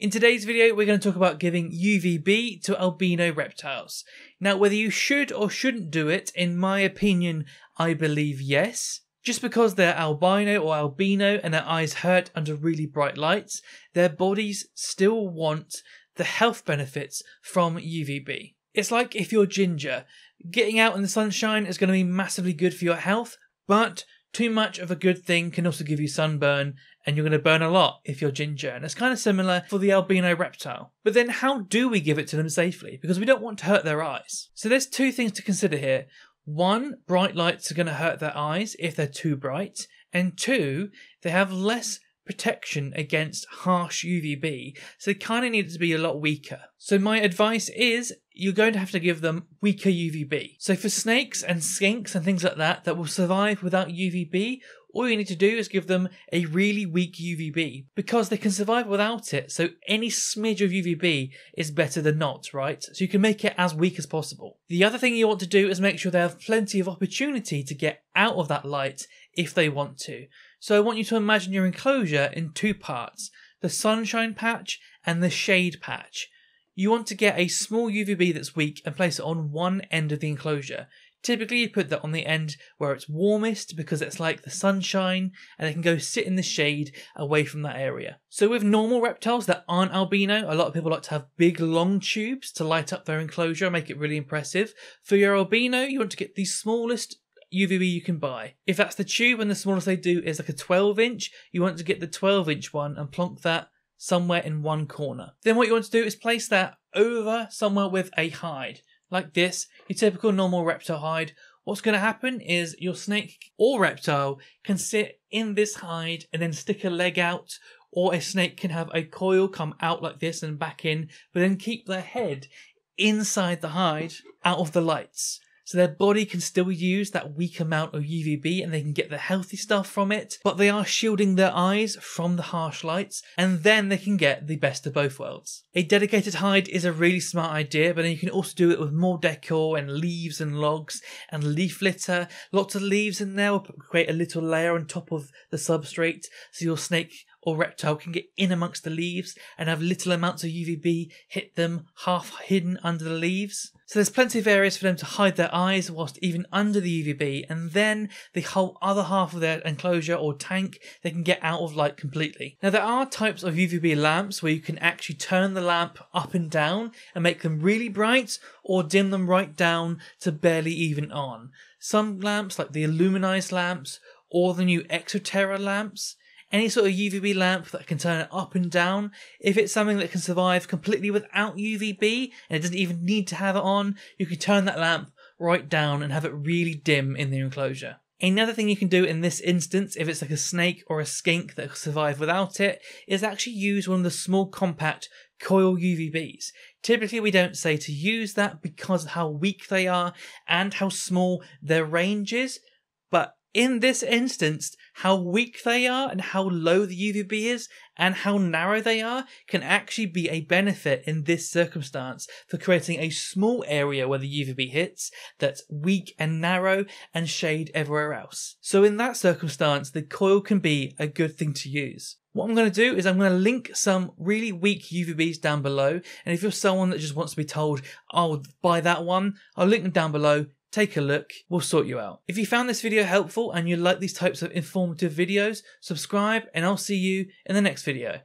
In today's video, we're going to talk about giving UVB to albino reptiles. Now, whether you should or shouldn't do it, in my opinion, I believe yes. Just because they're albino or albino and their eyes hurt under really bright lights, their bodies still want the health benefits from UVB. It's like if you're ginger, getting out in the sunshine is going to be massively good for your health, but too much of a good thing can also give you sunburn, and you're going to burn a lot if you're ginger. And it's kind of similar for the albino reptile. But then, how do we give it to them safely? Because we don't want to hurt their eyes. So, there's two things to consider here. One, bright lights are going to hurt their eyes if they're too bright. And two, they have less protection against harsh UVB, so they kind of need it to be a lot weaker. So my advice is you're going to have to give them weaker UVB. So for snakes and skinks and things like that that will survive without UVB, all you need to do is give them a really weak UVB because they can survive without it. So any smidge of UVB is better than not, right? So you can make it as weak as possible. The other thing you want to do is make sure they have plenty of opportunity to get out of that light if they want to. So I want you to imagine your enclosure in two parts the sunshine patch and the shade patch. You want to get a small UVB that's weak and place it on one end of the enclosure. Typically, you put that on the end where it's warmest because it's like the sunshine and they can go sit in the shade away from that area. So, with normal reptiles that aren't albino, a lot of people like to have big long tubes to light up their enclosure and make it really impressive. For your albino, you want to get the smallest UVB you can buy. If that's the tube and the smallest they do is like a 12 inch, you want to get the 12 inch one and plonk that somewhere in one corner. Then what you want to do is place that over somewhere with a hide. Like this, your typical normal reptile hide. What's going to happen is your snake or reptile can sit in this hide and then stick a leg out, or a snake can have a coil come out like this and back in, but then keep their head inside the hide out of the lights. So their body can still use that weak amount of UVB and they can get the healthy stuff from it, but they are shielding their eyes from the harsh lights, and then they can get the best of both worlds. A dedicated hide is a really smart idea, but then you can also do it with more decor and leaves and logs and leaf litter. Lots of leaves in there will create a little layer on top of the substrate so your snake or reptile can get in amongst the leaves and have little amounts of UVB hit them half hidden under the leaves. So there's plenty of areas for them to hide their eyes whilst even under the UVB, and then the whole other half of their enclosure or tank they can get out of light completely. Now there are types of UVB lamps where you can actually turn the lamp up and down and make them really bright or dim them right down to barely even on. Some lamps like the Illuminized lamps or the new Exo Terra lamps any sort of UVB lamp that can turn it up and down. If it's something that can survive completely without UVB and it doesn't even need to have it on, you can turn that lamp right down and have it really dim in the enclosure. Another thing you can do in this instance, if it's like a snake or a skink that can survive without it, is actually use one of the small compact coil UVBs. Typically, we don't say to use that because of how weak they are and how small their range is, but in this instance, how weak they are and how low the UVB is and how narrow they are can actually be a benefit in this circumstance for creating a small area where the UVB hits that's weak and narrow and shade everywhere else. So in that circumstance, the coil can be a good thing to use. What I'm going to do is I'm going to link some really weak UVBs down below. And if you're someone that just wants to be told, oh, buy that one, I'll link them down below take a look, we'll sort you out. If you found this video helpful and you like these types of informative videos, subscribe and I'll see you in the next video.